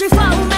hoje vou